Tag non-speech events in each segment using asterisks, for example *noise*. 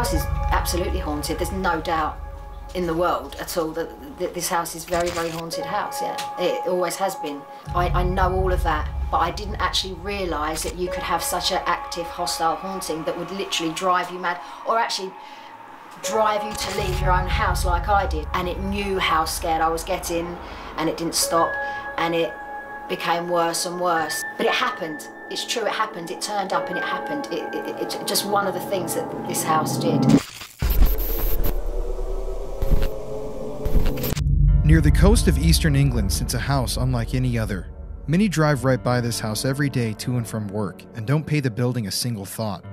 house is absolutely haunted. There's no doubt in the world at all that, that this house is very, very haunted house. Yeah, it always has been. I, I know all of that, but I didn't actually realise that you could have such an active, hostile haunting that would literally drive you mad, or actually drive you to leave your own house like I did. And it knew how scared I was getting, and it didn't stop, and it became worse and worse. But it happened. It's true, it happened. It turned up and it happened. It, it, it's just one of the things that this house did. Near the coast of eastern England sits a house unlike any other. Many drive right by this house every day to and from work and don't pay the building a single thought.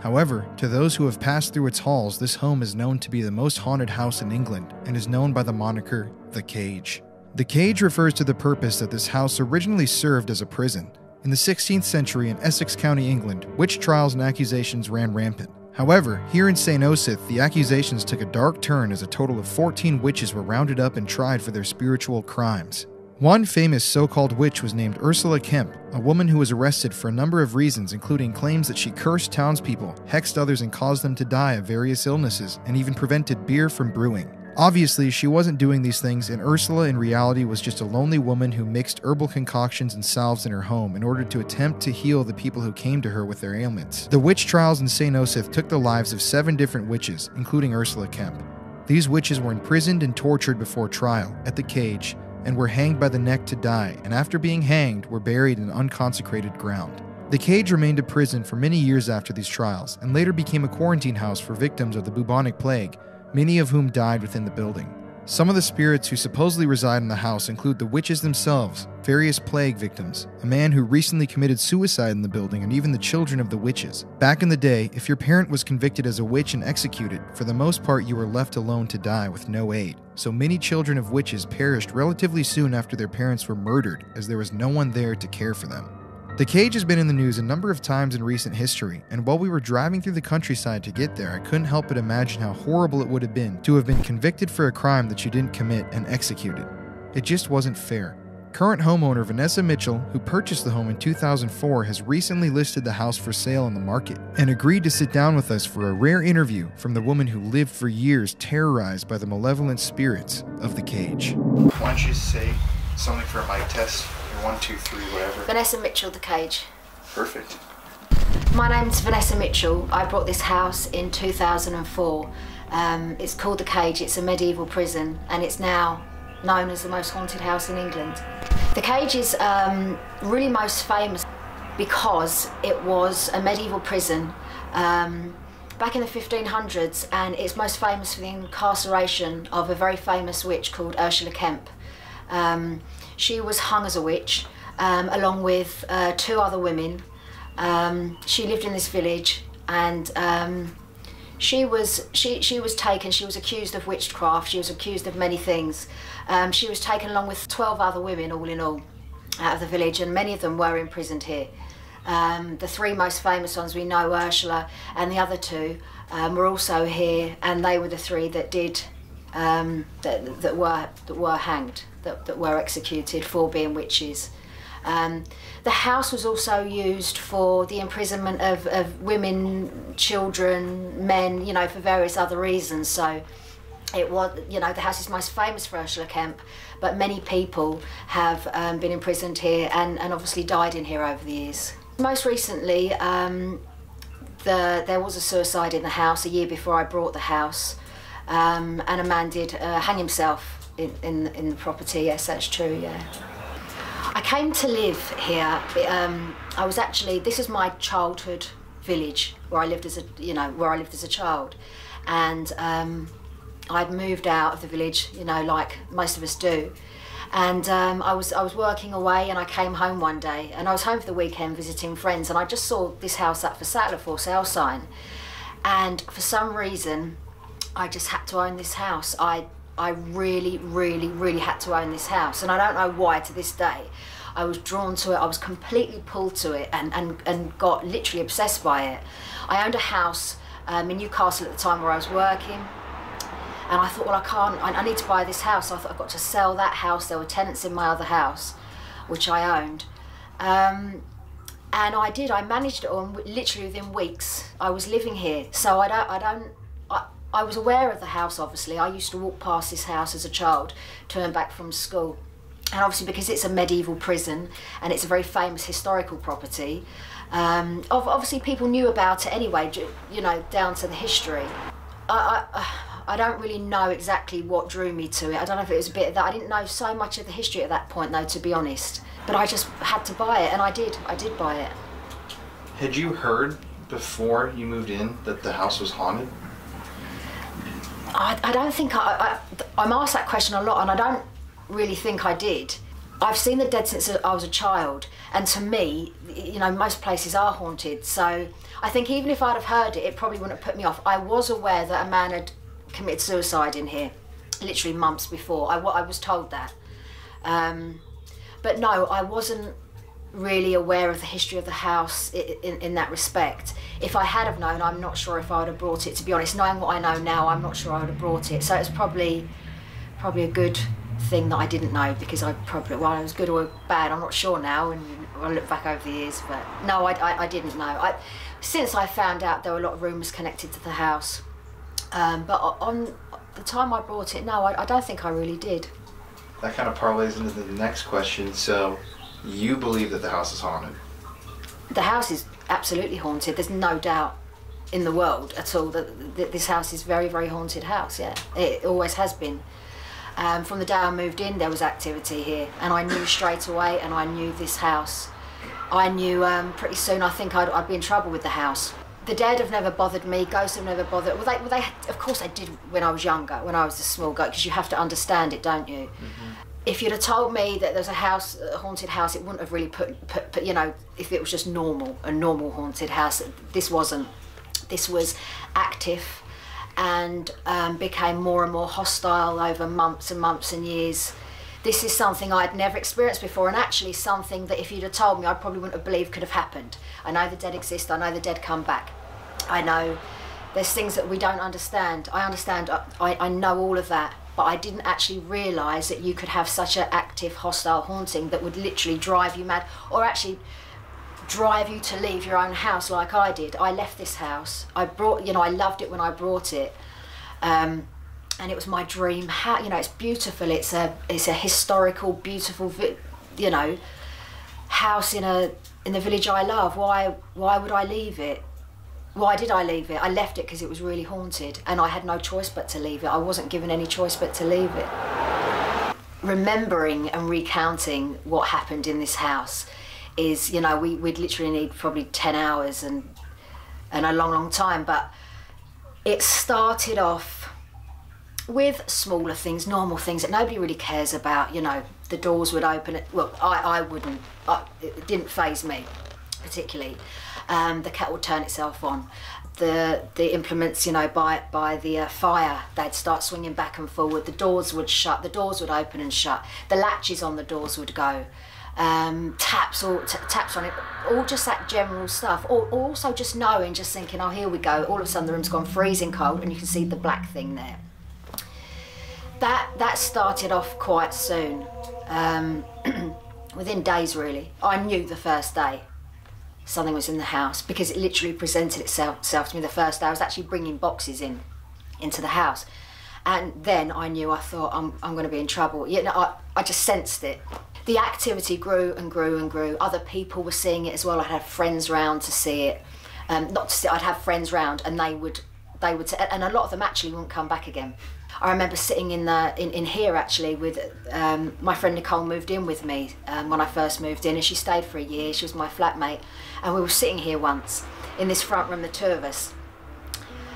However, to those who have passed through its halls, this home is known to be the most haunted house in England and is known by the moniker The Cage. The cage refers to the purpose that this house originally served as a prison. In the 16th century in Essex County, England, witch trials and accusations ran rampant. However, here in St. Osyth, the accusations took a dark turn as a total of 14 witches were rounded up and tried for their spiritual crimes. One famous so called witch was named Ursula Kemp, a woman who was arrested for a number of reasons, including claims that she cursed townspeople, hexed others, and caused them to die of various illnesses, and even prevented beer from brewing. Obviously, she wasn't doing these things, and Ursula in reality was just a lonely woman who mixed herbal concoctions and salves in her home in order to attempt to heal the people who came to her with their ailments. The witch trials in St. Osyth took the lives of seven different witches, including Ursula Kemp. These witches were imprisoned and tortured before trial, at the cage, and were hanged by the neck to die, and after being hanged, were buried in unconsecrated ground. The cage remained a prison for many years after these trials, and later became a quarantine house for victims of the bubonic plague, many of whom died within the building. Some of the spirits who supposedly reside in the house include the witches themselves, various plague victims, a man who recently committed suicide in the building, and even the children of the witches. Back in the day, if your parent was convicted as a witch and executed, for the most part you were left alone to die with no aid. So many children of witches perished relatively soon after their parents were murdered, as there was no one there to care for them. The cage has been in the news a number of times in recent history, and while we were driving through the countryside to get there, I couldn't help but imagine how horrible it would have been to have been convicted for a crime that you didn't commit and executed. It just wasn't fair. Current homeowner Vanessa Mitchell, who purchased the home in 2004, has recently listed the house for sale on the market and agreed to sit down with us for a rare interview from the woman who lived for years terrorized by the malevolent spirits of the cage. Why don't you say something for a mic test? One, two, three, whatever. Vanessa Mitchell, The Cage. Perfect. My name's Vanessa Mitchell. I bought this house in 2004. Um, it's called The Cage. It's a medieval prison, and it's now known as the most haunted house in England. The Cage is um, really most famous because it was a medieval prison um, back in the 1500s, and it's most famous for the incarceration of a very famous witch called Ursula Kemp. Um, she was hung as a witch, um, along with uh, two other women. Um, she lived in this village, and um, she was she she was taken. She was accused of witchcraft. She was accused of many things. Um, she was taken along with twelve other women, all in all, out of the village, and many of them were imprisoned here. Um, the three most famous ones we know, Ursula and the other two, um, were also here, and they were the three that did um, that, that were that were hanged, that, that were executed for being witches. Um, the house was also used for the imprisonment of, of women, children, men, you know, for various other reasons. So it was, you know, the house is most famous for Ursula Kemp, but many people have um, been imprisoned here and, and obviously died in here over the years. Most recently, um, the, there was a suicide in the house a year before I brought the house um, and a man did uh, hang himself in, in, in the property. Yes, that's true. Yeah. I came to live here. Um, I was actually this is my childhood village where I lived as a you know where I lived as a child, and um, I'd moved out of the village. You know, like most of us do. And um, I was I was working away, and I came home one day, and I was home for the weekend visiting friends, and I just saw this house up for sale, a for sale sign, and for some reason I just had to own this house. I I really, really, really had to own this house, and I don't know why to this day. I was drawn to it. I was completely pulled to it, and and and got literally obsessed by it. I owned a house um, in Newcastle at the time where I was working. And I thought, well, I can't, I, I need to buy this house. So I thought I've got to sell that house. There were tenants in my other house, which I owned. Um, and I did. I managed it on literally within weeks. I was living here, so I don't. I don't I, I was aware of the house, obviously. I used to walk past this house as a child, turn back from school. And obviously, because it's a medieval prison and it's a very famous historical property, um, obviously people knew about it anyway, you know, down to the history. I, I, I don't really know exactly what drew me to it. I don't know if it was a bit of that. I didn't know so much of the history at that point, though, to be honest. But I just had to buy it, and I did. I did buy it. Had you heard before you moved in that the house was haunted? I, I don't think I, I. I'm asked that question a lot, and I don't really think I did. I've seen the dead since I was a child, and to me, you know, most places are haunted. So I think even if I'd have heard it, it probably wouldn't have put me off. I was aware that a man had committed suicide in here, literally months before. I, I was told that. Um, but no, I wasn't really aware of the history of the house in, in, in, that respect. If I had have known, I'm not sure if I would have brought it. To be honest, knowing what I know now, I'm not sure I would have brought it. So it's probably probably a good thing that I didn't know because I probably, well, it was good or bad, I'm not sure now, and I look back over the years, but no, I, I, I didn't know. I, since I found out there were a lot of rumours connected to the house, um, but on the time I brought it, no, I, I don't think I really did. That kind of parlays into the next question. So, you believe that the house is haunted? The house is absolutely haunted. There's no doubt in the world at all that, that this house is very, very haunted house. Yeah, it always has been. Um, from the day I moved in, there was activity here, and I knew straight away, and I knew this house. I knew um, pretty soon. I think I'd, I'd, be in trouble with the house. The dead have never bothered me. Ghosts have never bothered. Well, they, well, they of course, they did when I was younger, when I was a small girl, because you have to understand it, don't you? Mm-hmm. If you'd have told me that there's a house, a haunted house, it wouldn't have really put, put, put, you know, if it was just normal, a normal haunted house. This wasn't. This was active and um, became more and more hostile over months and months and years. This is something I'd never experienced before, and actually something that if you'd have told me, I probably wouldn't have believed could have happened. I know the dead exist, I know the dead come back. I know there's things that we don't understand. I understand, uh, I, I know all of that, but I didn't actually realise that you could have such an active, hostile haunting that would literally drive you mad, or actually drive you to leave your own house like I did. I left this house. I brought, you know, I loved it when I brought it. Um, and it was my dream house. You know, it's beautiful. It's a it's a historical, beautiful, you know, house in a in the village I love. Why why would I leave it? Why did I leave it? I left it because it was really haunted, and I had no choice but to leave it. I wasn't given any choice but to leave it. Remembering and recounting what happened in this house is you know we, we'd literally need probably 10 hours and and a long long time but it started off with smaller things normal things that nobody really cares about you know the doors would open well i, I wouldn't I, it didn't faze me particularly um, the kettle would turn itself on the the implements you know by by the uh, fire they'd start swinging back and forward the doors would shut the doors would open and shut the latches on the doors would go um, taps or taps on it, all just that general stuff. Or, also just knowing, just thinking, oh, here we go. All of a sudden, the room's gone freezing cold, and you can see the black thing there. That that started off quite soon, um, *clears throat* within days really. I knew the first day something was in the house because it literally presented itself, itself to me the first day. I was actually bringing boxes in into the house. And then I knew, I thought, I'm, I'm going to be in trouble. You know, I, I just sensed it the activity grew and grew and grew. Other people were seeing it as well. I'd have friends round to see it. Um, not to see, I'd have friends round, and they would, they would, and a lot of them actually wouldn't come back again. I remember sitting in the in, in here actually with um, my friend Nicole moved in with me um, when I first moved in, and she stayed for a year. She was my flatmate, and we were sitting here once in this front room, the two of us,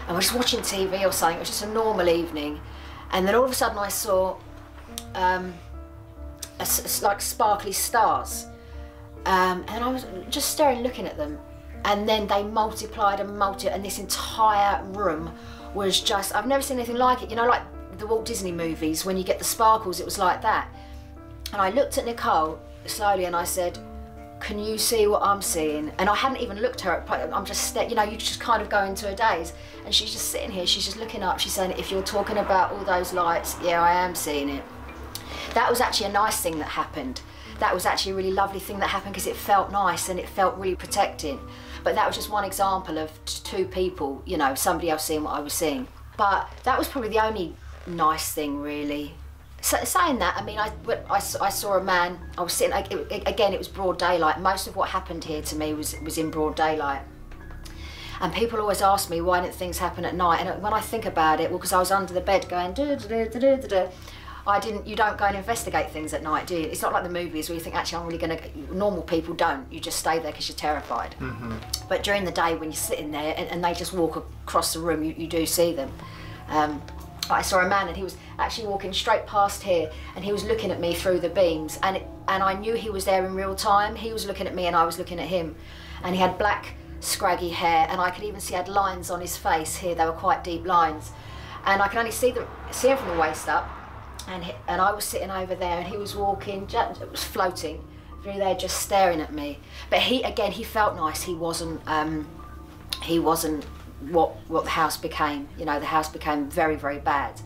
and we're just watching TV or something. It was just a normal evening, and then all of a sudden I saw. Um, like sparkly stars. Um, and I was just staring, looking at them. And then they multiplied and multiplied, and this entire room was just, I've never seen anything like it. You know, like the Walt Disney movies, when you get the sparkles, it was like that. And I looked at Nicole slowly and I said, Can you see what I'm seeing? And I hadn't even looked at her, I'm just, you know, you just kind of go into a daze. And she's just sitting here, she's just looking up, she's saying, If you're talking about all those lights, yeah, I am seeing it that was actually a nice thing that happened. That was actually a really lovely thing that happened because it felt nice and it felt really protecting. But that was just one example of two people, you know, somebody else seeing what I was seeing. But that was probably the only nice thing, really. So, saying that, I mean, I, I, I saw a man. I was sitting it, again. It was broad daylight. Most of what happened here to me was was in broad daylight. And people always ask me why didn't things happen at night. And uh, when I think about it, well, because I was under the bed going. Duh, duh, duh, I didn't. You don't go and investigate things at night, do you? It's not like the movies where you think, actually, I'm really going to. Normal people don't. You just stay there because you're terrified. Mm-hmm. But during the day, when you're sitting there and, and they just walk across the room, you, you do see them. Um, I saw a man and he was actually walking straight past here and he was looking at me through the beams and it, and I knew he was there in real time. He was looking at me and I was looking at him, and he had black scraggy hair and I could even see he had lines on his face here. They were quite deep lines, and I can only see them see him from the waist up and he, and I was sitting over there, and he was walking, just, was floating through there, just staring at me. But he, again, he felt nice. He wasn't, um, he wasn't what what the house became. You know, the house became very, very bad.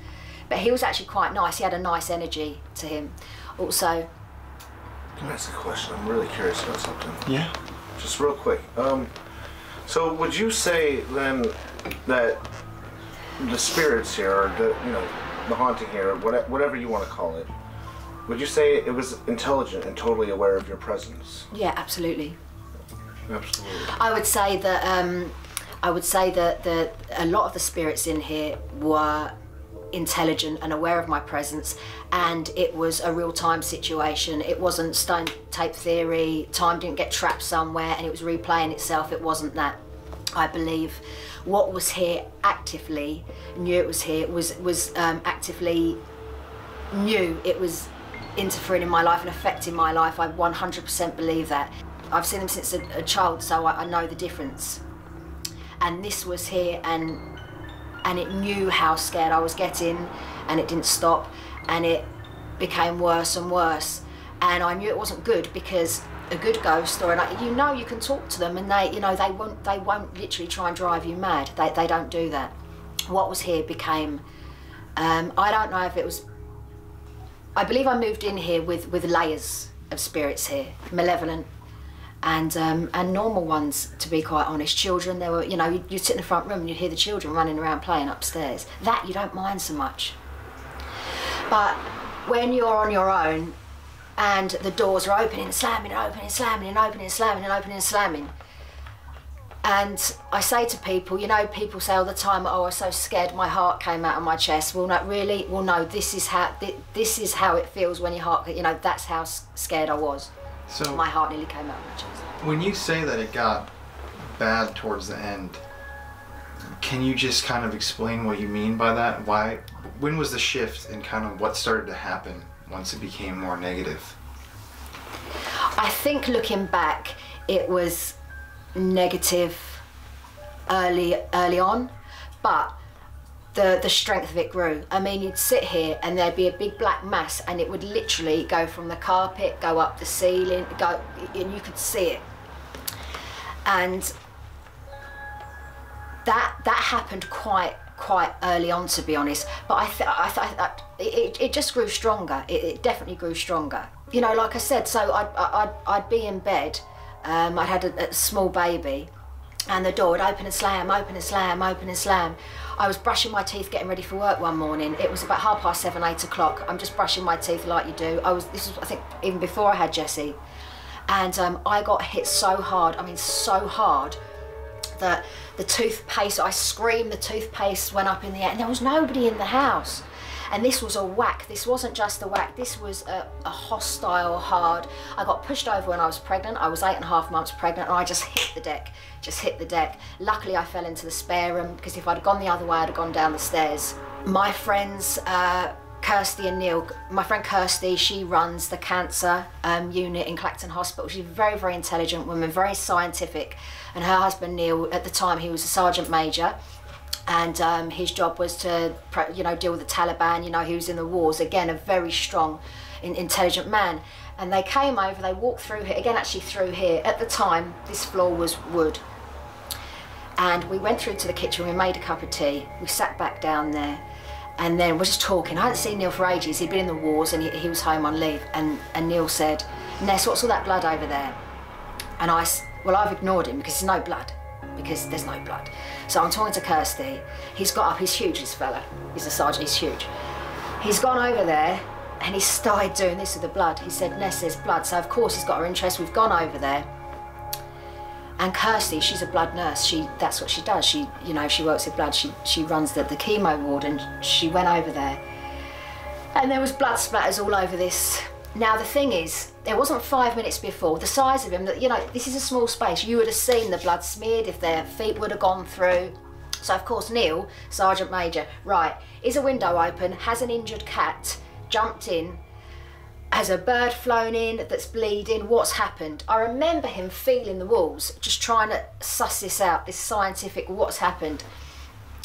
But he was actually quite nice. He had a nice energy to him. Also. Can I ask a question? I'm really curious about something. Yeah. Just real quick. Um, so would you say then that the spirits here, are the you know the haunting here, whatever you want to call it, would you say it was intelligent and totally aware of your presence? Yeah, absolutely. Absolutely. I would say that um, I would say that the, a lot of the spirits in here were intelligent and aware of my presence, and it was a real time situation. It wasn't stone tape theory. Time didn't get trapped somewhere, and it was replaying itself. It wasn't that. I believe what was here actively knew it was here was was um, actively knew it was interfering in my life and affecting my life. I 100% believe that. I've seen them since a, a child, so I, I know the difference. And this was here, and and it knew how scared I was getting, and it didn't stop, and it became worse and worse. And I knew it wasn't good because a good ghost or like you know you can talk to them and they you know they won't they won't literally try and drive you mad. They, they don't do that. What was here became um, I don't know if it was I believe I moved in here with with layers of spirits here malevolent and um, and normal ones to be quite honest. Children there were you know you, you sit in the front room and you hear the children running around playing upstairs. That you don't mind so much. But when you're on your own and the doors are opening and slamming and opening and slamming and opening and slamming and opening and slamming. And I say to people, you know, people say all the time, "Oh, I was so scared, my heart came out of my chest." Well, not really. Well, no, this is how this is how it feels when your heart, you know, that's how scared I was. So my heart nearly came out of my chest. When you say that it got bad towards the end, can you just kind of explain what you mean by that? Why? When was the shift and kind of what started to happen? Once it became more negative? I think looking back, it was negative early early on, but the the strength of it grew. I mean, you'd sit here and there'd be a big black mass, and it would literally go from the carpet, go up the ceiling, go, and you could see it. And that that happened quite quite early on, to be honest. But I, th- I, th- I it, it just grew stronger. It, it, definitely grew stronger. You know, like I said, so I'd, I'd, I'd be in bed. Um, I'd had a, a small baby, and the door would open and slam, open and slam, open and slam. I was brushing my teeth, getting ready for work one morning. It was about half past seven, eight o'clock. I'm just brushing my teeth like you do. I was. This was, I think, even before I had Jesse, and um, I got hit so hard. I mean, so hard that the toothpaste, I screamed, the toothpaste went up in the air, and there was nobody in the house. And this was a whack. This wasn't just a whack. This was a, a, hostile, hard. I got pushed over when I was pregnant. I was eight and a half months pregnant, and I just hit the deck. Just hit the deck. Luckily, I fell into the spare room because if I'd gone the other way, I'd have gone down the stairs. My friends. Uh, Kirsty and Neil, my friend Kirsty, she runs the cancer um, unit in Clacton Hospital. She's a very, very intelligent woman, very scientific. And her husband Neil, at the time, he was a sergeant major, and um, his job was to, you know, deal with the Taliban. You know, he was in the wars. Again, a very strong, intelligent man. And they came over. They walked through here again, actually through here. At the time, this floor was wood. And we went through to the kitchen. We made a cup of tea. We sat back down there and then we're just talking. I hadn't seen Neil for ages. He'd been in the wars and he, he was home on leave. And, and Neil said, Ness, what's all that blood over there? And I, well, I've ignored him because there's no blood. because there's no blood. So I'm talking to Kirsty. He's got up. He's huge, this fella. He's a sergeant. He's huge. He's gone over there and he started doing this with the blood. He said, Ness, there's blood. So of course he's got her interest. We've gone over there. And Kirsty, she's a blood nurse. She that's what she does. She, you know, she works with blood. She she runs the, the chemo ward and she went over there. And there was blood splatters all over this. Now the thing is, there wasn't five minutes before, the size of him, that you know, this is a small space. You would have seen the blood smeared if their feet would have gone through. So of course Neil, Sergeant Major, right, is a window open, has an injured cat, jumped in, has a bird flown in that's bleeding, what's happened? I remember him feeling the walls, just trying to suss this out, this scientific what's happened.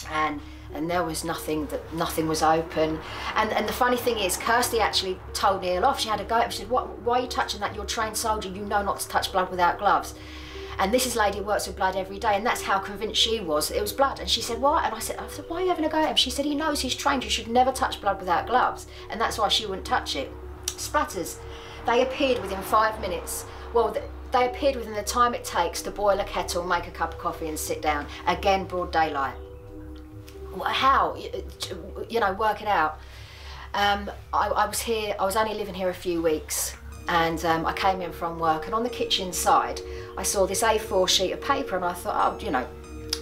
And and there was nothing that nothing was open. And and the funny thing is, Kirsty actually told Neil off. She had a go at him. She said, "What? Why are you touching that? You're a trained soldier. You know not to touch blood without gloves." And this is lady who works with blood every day, and that's how convinced she was it was blood. And she said, "Why?" And I said, "I said, why are you having a go at him?" She said, "He knows he's trained. You should never touch blood without gloves, and that's why she wouldn't touch it." Splatters, they appeared within five minutes. Well. they appeared within the time it takes to boil a kettle, make a cup of coffee, and sit down. Again, broad daylight how you know work it out. Um, I, I, was here I was only living here a few weeks and um, I came in from work and on the kitchen side I saw this A4 sheet of paper and I thought oh you know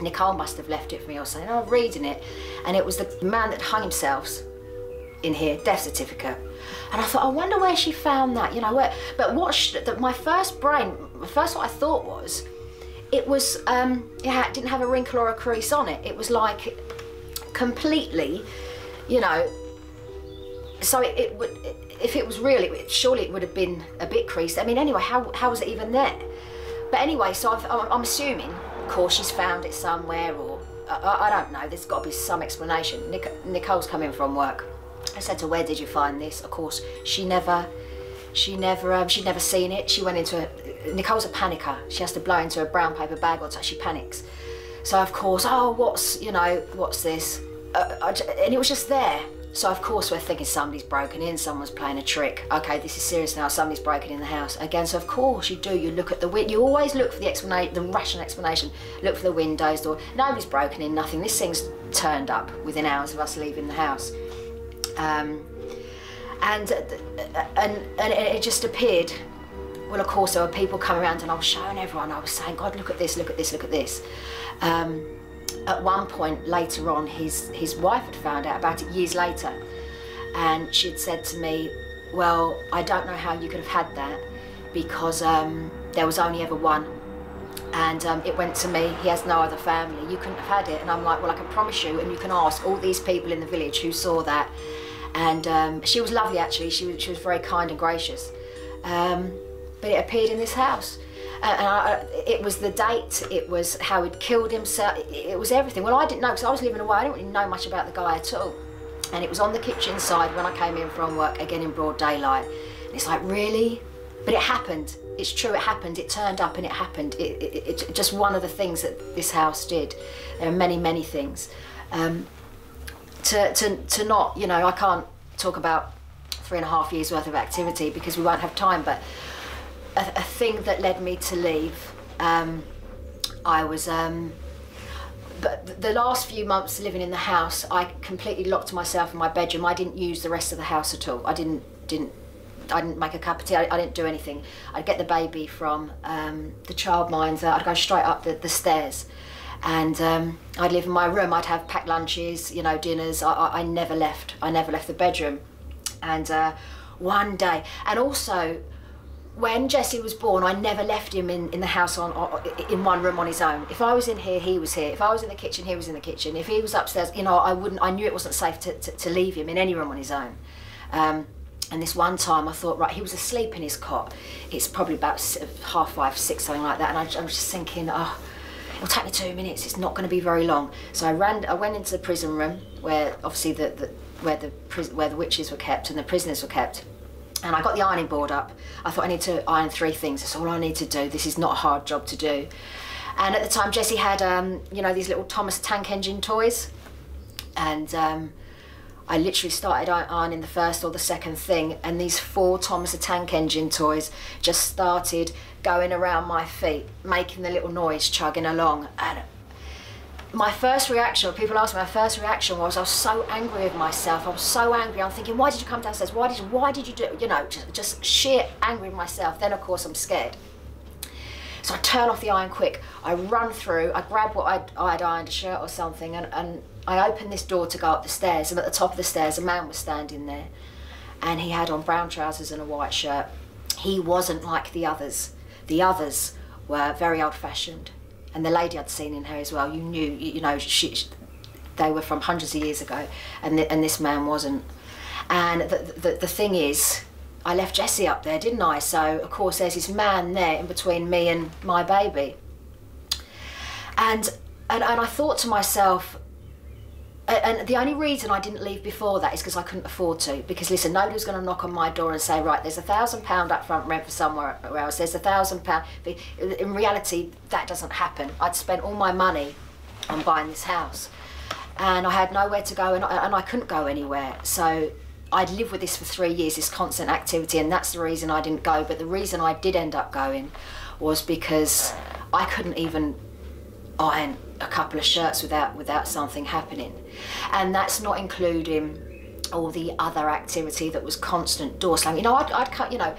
Nicole must have left it for me or something. I was reading it and it was the man that hung himself in here death certificate. And I thought I wonder where she found that you know where but what she, the, my first brain first what I thought was it was um, it didn't have a wrinkle or a crease on it. It was like completely, you know. So it, it would, if it was real, it, surely it would have been a bit creased. I mean, anyway, how, how was it even there? But anyway, so I've, I'm assuming, of course, she's found it somewhere, or I, I don't know. There's got to be some explanation. Nic Nicole's coming from work. I said to her, "Where did you find this?" Of course, she never, she never, um, she'd never seen it. She went into a, Nicole's a panicker. She has to blow into a brown paper bag or she panics. So of course, oh, what's you know, what's this? Uh, and it was just there. So of course we're thinking somebody's broken in, someone's playing a trick. Okay, this is serious now. Somebody's broken in the house again. So of course you do. You look at the window. You always look for the explanation, the rational explanation. Look for the windows, door. Nobody's broken in. Nothing. This thing's turned up within hours of us leaving the house. Um, and uh, and and it just appeared. Well, of course there were people coming around, and I was showing everyone. I was saying, God, look at this, look at this, look at this. Um, at one point later on, his, his wife had found out about it years later. And she'd said to me, Well, I don't know how you could have had that because um, there was only ever one. And um, it went to me, he has no other family, you couldn't have had it. And I'm like, Well, I can promise you, and you can ask all these people in the village who saw that. And um, she was lovely actually, she was, she was very kind and gracious. Um, but it appeared in this house. Uh, and I, it was the date, it was how he'd killed himself, it was everything. Well, I didn't know because I was living away, I didn't really know much about the guy at all. And it was on the kitchen side when I came in from work, again in broad daylight. And it's like, really? But it happened. It's true, it happened. It turned up and it happened. It, it, it just one of the things that this house did. There are many, many things. Um, to, to, to not, you know, I can't talk about three and a half years worth of activity because we won't have time, but a, a thing that led me to leave. Um, I was, um, but the last few months living in the house, I completely locked myself in my bedroom. I didn't use the rest of the house at all. I didn't, didn't, I didn't make a cup of tea. I, I didn't do anything. I'd get the baby from um, the childminder. I'd go straight up the, the stairs, and um, I'd live in my room. I'd have packed lunches, you know, dinners. I, I, I never left. I never left the bedroom, and uh, one day, and also when Jesse was born, I never left him in, in the house on, on, in one room on his own. If I was in here, he was here. If I was in the kitchen, he was in the kitchen. If he was upstairs, you know, I wouldn't. I knew it wasn't safe to, to, to leave him in any room on his own. Um, and this one time, I thought, right, he was asleep in his cot. It's probably about half five, six, something like that. And I, I was just thinking, oh, it'll take me two minutes. It's not going to be very long. So I ran. I went into the prison room where obviously the, the where the where the witches were kept and the prisoners were kept and I got the ironing board up. I thought I need to iron three things. That's all I need to do. This is not a hard job to do. And at the time, Jesse had, um, you know, these little Thomas tank engine toys. And um, I literally started ironing the first or the second thing, and these four Thomas the Tank Engine toys just started going around my feet, making the little noise, chugging along. And my first reaction, people ask me, my first reaction was I was so angry with myself. I was so angry. I'm thinking, why did you come downstairs? Why did you, why did you do? You know, just, just sheer angry with myself. Then, of course, I'm scared. So I turn off the iron quick. I run through. I grab what I'd, I'd ironed, a shirt or something, and, and I open this door to go up the stairs. And at the top of the stairs, a man was standing there, and he had on brown trousers and a white shirt. He wasn't like the others. The others were very old-fashioned, and the lady I'd seen in her as well. You knew, you, know, she, she- they were from hundreds of years ago, and and this man wasn't. And the, the the thing is, I left Jesse up there, didn't I? So of course there's this man there in between me and my baby. And and, and I thought to myself, and the only reason I didn't leave before that is because I couldn't afford to. Because listen, nobody was going to knock on my door and say, right, there's a thousand pound upfront rent for somewhere else. There's a thousand pound. In reality, that doesn't happen. I'd spent all my money on buying this house, and I had nowhere to go, and I, and I couldn't go anywhere. So I'd lived with this for three years, this constant activity, and that's the reason I didn't go. But the reason I did end up going was because I couldn't even iron a couple of shirts without without something happening, and that's not including all the other activity that was constant door slamming. You know, I'd, I'd cut, you know,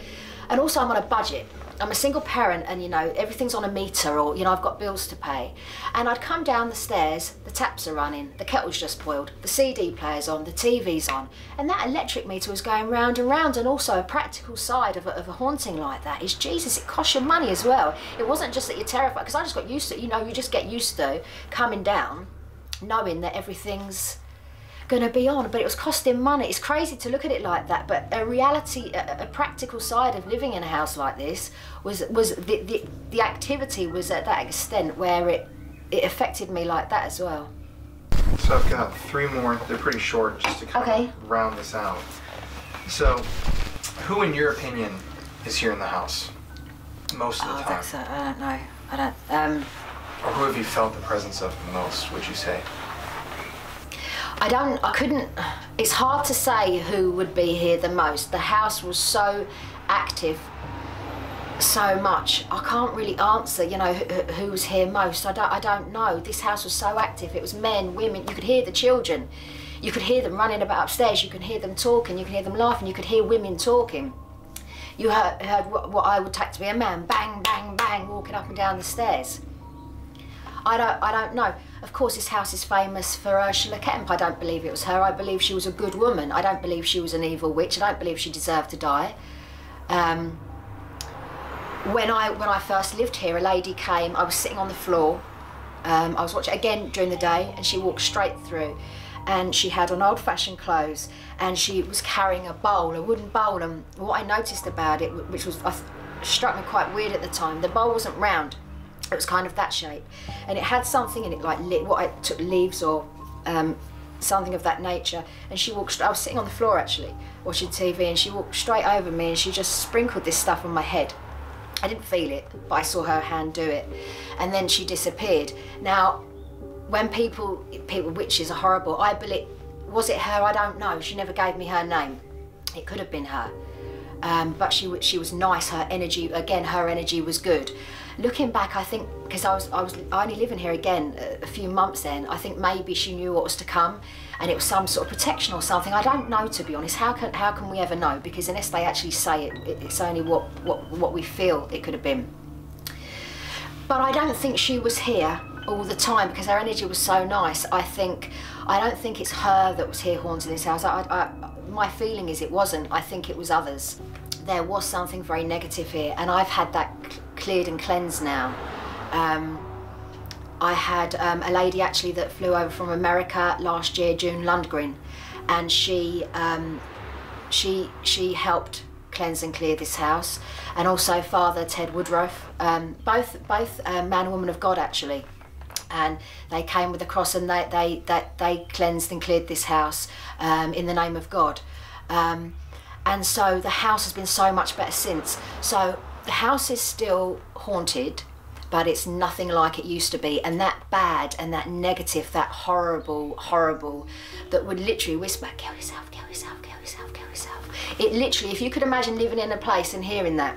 and also I'm on a budget. I'm a single parent, and you know everything's on a meter, or you know I've got bills to pay. And I'd come down the stairs, the taps are running, the kettle's just boiled, the CD player's on, the TV's on, and that electric meter was going round and round. And also a practical side of a, of a haunting like that is Jesus, it costs you money as well. It wasn't just that you're terrified, because I just got used to, you know, you just get used to coming down, knowing that everything's going to be on, but it was costing money. It's crazy to look at it like that, but a reality, a, a practical side of living in a house like this was was the, the the activity was at that extent where it it affected me like that as well. So I've got three more. They're pretty short, just to kind Okay. of round this out. So, who, in your opinion, is here in the house most of the Oh, time, that's a, I don't know. I don't. Um, or who have you felt the presence of the most? Would you say? I don't. I couldn't. It's hard to say who would be here the most. The house was so active, so much. I can't really answer. You know who, was here most. I don't. I don't know. This house was so active. It was men, women. You could hear the children. You could hear them running about upstairs. You could hear them talking. You could hear them laughing. You could hear women talking. You heard, heard what I would take to be a man, bang, bang, bang, walking up and down the stairs. I don't, I don't know. Of course, this house is famous for Ursula Kemp. I don't believe it was her. I believe she was a good woman. I don't believe she was an evil witch. I don't believe she deserved to die. Um, when I when I first lived here, a lady came. I was sitting on the floor. Um, I was watching again during the day, and she walked straight through, and she had on old-fashioned clothes, and she was carrying a bowl, a wooden bowl. And what I noticed about it, which was I struck me quite weird at the time, the bowl wasn't round. It was kind of that shape, and it had something in it like lit, what I took leaves or um, something of that nature. And she walked. I was sitting on the floor actually watching TV, and she walked straight over me, and she just sprinkled this stuff on my head. I didn't feel it, but I saw her hand do it, and then she disappeared. Now, when people people witches are horrible, I believe was it her? I don't know. She never gave me her name. It could have been her, um, but she she was nice. Her energy again, her energy was good. Looking back, I think because I was I was only living here again a, few months then. I think maybe she knew what was to come, and it was some sort of protection or something. I don't know to be honest. How can how can we ever know? Because unless they actually say it, it it's only what what what we feel it could have been. But I don't think she was here all the time because her energy was so nice. I think I don't think it's her that was here haunting this house. I, I, my feeling is it wasn't. I think it was others. There was something very negative here, and I've had that cleared and cleansed now. Um, I had um, a lady actually that flew over from America last year, June Lundgren, and she um, she she helped cleanse and clear this house, and also Father Ted Woodruff, um, both both uh, man and woman of God actually, and they came with the cross and they they that they, cleansed and cleared this house um, in the name of God, um, and so the house has been so much better since. So the house is still haunted. but it's nothing like it used to be. And that bad and that negative, that horrible, horrible, that would literally whisper, kill yourself, kill yourself, kill yourself, kill yourself. It literally, if you could imagine living in a place and hearing that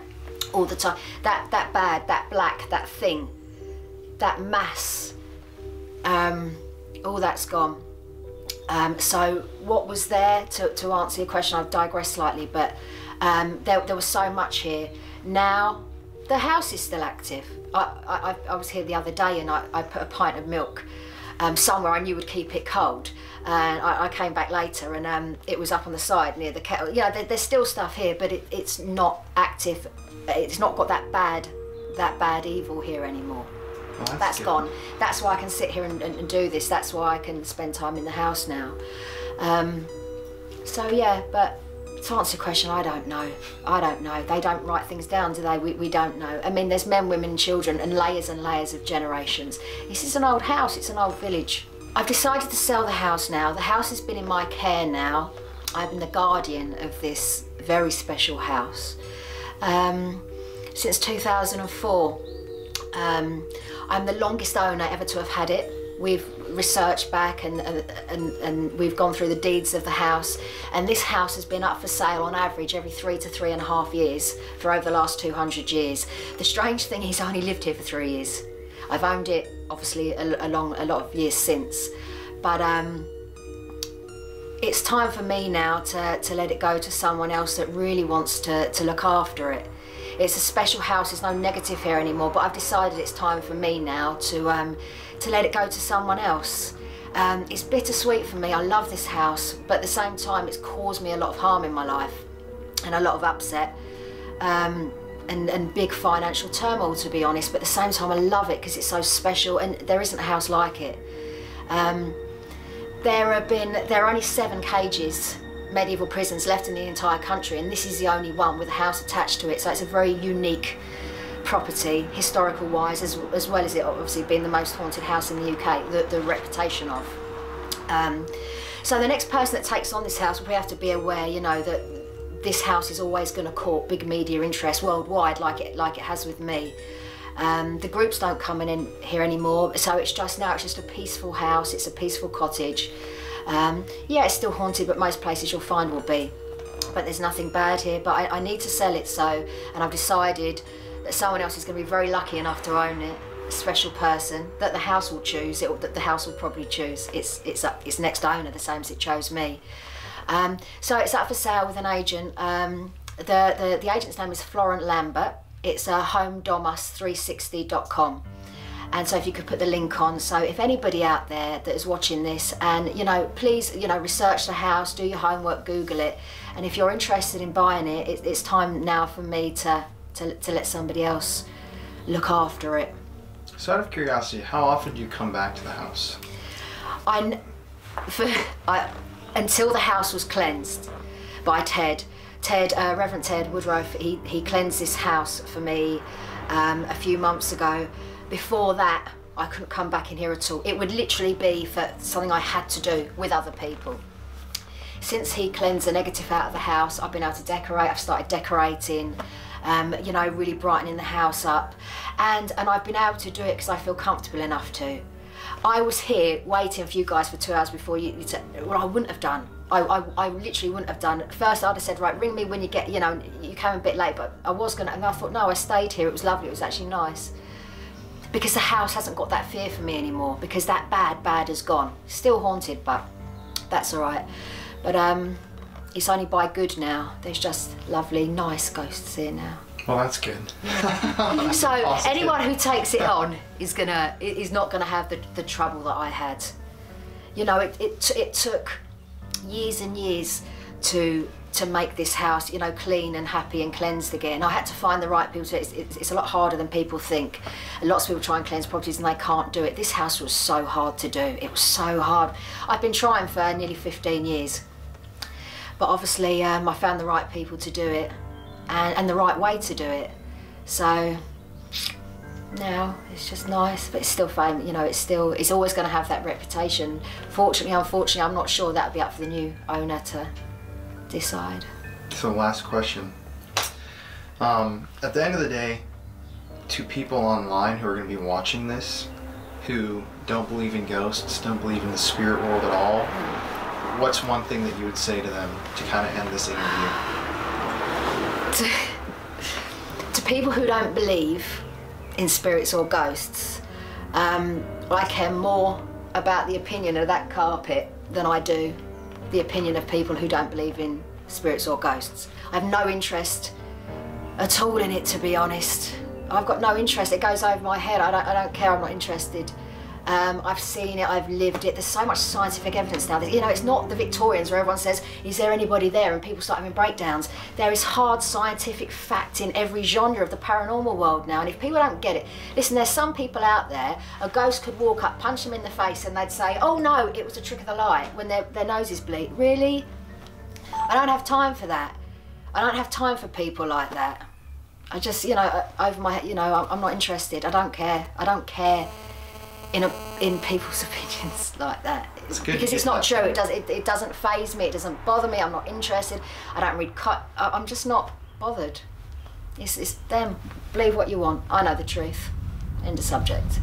all the time, that, that bad, that black, that thing, that mass, um, all that's gone. Um, so what was there to, to answer your question? I've digressed slightly, but um, there, there was so much here. Now the house is still active. I, I, I was here the other day and I, I put a pint of milk um, somewhere I knew would keep it cold. And I, I came back later and um, it was up on the side near the kettle. Yeah, there, there's still stuff here, but it, it's not active. It's not got that bad, that bad evil here anymore. Well, that's That's gone. That's why I can sit here and, and, and do this. That's why I can spend time in the house now. Um, so yeah, but to answer your question, I don't know. I don't know. They don't write things down, do they? We, we don't know. I mean, there's men, women, children, and layers and layers of generations. This is an old house. It's an old village. I've decided to sell the house now. The house has been in my care now. I've been the guardian of this very special house um, since 2004. Um, I'm the longest owner ever to have had it. We've researched back and, and, and, and we've gone through the deeds of the house. And this house has been up for sale on average every three to three and a half years for over the last 200 years. The strange thing is, I only lived here for three years. I've owned it obviously a, a long, a lot of years since. But um, it's time for me now to, to let it go to someone else that really wants to, to look after it. It's a special house, there's no negative here anymore, but I've decided it's time for me now to, um, to let it go to someone else. Um, it's bittersweet for me, I love this house, but at the same time it's caused me a lot of harm in my life and a lot of upset. Um, and, and big financial turmoil to be honest but at the same time I love it because it's so special and there isn't a house like it um, there have been there are only seven cages medieval prisons left in the entire country and this is the only one with a house attached to it so it's a very unique property historical wise as, as well as it obviously being the most haunted house in the UK the, the reputation of um, so the next person that takes on this house we have to be aware you know that this house is always going to court big media interest worldwide like it like it has with me um, the groups don't come in here anymore, so it's just now it's just a peaceful house. It's a peaceful cottage. Um, yeah, it's still haunted, but most places you'll find will be. But there's nothing bad here. But I, I need to sell it, so and I've decided that someone else is going to be very lucky enough to own it. A special person that the house will choose. It, that the house will probably choose. It's it's its next owner, the same as it chose me. Um, so it's up for sale with an agent. Um, the, the the agent's name is Florent Lambert it's uh, homedomus360.com and so if you could put the link on so if anybody out there that is watching this and you know please you know research the house do your homework google it and if you're interested in buying it, it it's time now for me to, to to let somebody else look after it So, out of curiosity, how often do you come back to the house? I, for, I, until the house was cleansed by Ted. Ted, uh, Reverend Ted Woodruff, he, he cleansed this house for me um, a few months ago. Before that, I couldn't come back in here at all. It would literally be for something I had to do with other people. Since he cleansed the negative out of the house, I've been able to decorate. I've started decorating, um, you know, really brightening the house up, and and I've been able to do it because I feel comfortable enough to. I was here waiting for you guys for two hours before you. you well, I wouldn't have done. I, I, I literally wouldn't have done. First, I'd have said, right, ring me when you get, you know, you came a bit late, but I was gonna. And I thought, no, I stayed here. It was lovely. It was actually nice. Because the house hasn't got that fear for me anymore. Because that bad, bad is gone. Still haunted, but that's all right. But um, it's only by good now. There's just lovely, nice ghosts here now. Well, that's good. *laughs* *laughs* So Positive. anyone who takes it on is gonna is not gonna have the, the trouble that I had. You know, it, it it took years and years to to make this house, you know, clean and happy and cleansed again. I had to find the right people to. It's, it's, it's a lot harder than people think. Lots of people try and cleanse properties and they can't do it. This house was so hard to do. It was so hard. I've been trying for nearly 15 years, but obviously um, I found the right people to do it, and, and the right way to do it. So now it's just nice, but it's still fame. You know, it's still it's always going to have that reputation. Fortunately, unfortunately, I'm not sure that'll be up for the new owner to decide. So, last question. Um, at the end of the day, to people online who are going to be watching this, who don't believe in ghosts, don't believe in the spirit world at all, what's one thing that you would say to them to kind of end this interview? to, to people who don't believe in spirits or ghosts, um, I care more about the opinion of that carpet than I do the opinion of people who don't believe in spirits or ghosts. I have no interest at all in it, to be honest. I've got no interest. It goes over my head. I don't, I don't care. I'm not interested. Um, I've seen it, I've lived it. There's so much scientific evidence now. You know, it's not the Victorians where everyone says, is there anybody there? And people start having breakdowns. There is hard scientific fact in every genre of the paranormal world now. And if people don't get it, listen, there's some people out there, a ghost could walk up, punch them in the face, and they'd say, oh no, it was a trick of the light when their, their noses bleed. Really? I don't have time for that. I don't have time for people like that. I just, you know, over my, head, you know, I'm not interested. I don't care. I don't care in a, in people's *laughs* opinions like that. It's good because it's not true. It does. It, it doesn't faze me. It doesn't bother me. I'm not interested. I don't read cut. I'm just not bothered. It's, it's them. Believe what you want. I know the truth. End of subject.